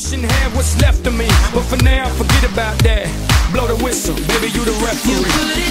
ocean have what's left of me. But for now, forget about that. Blow the whistle, baby, you the referee.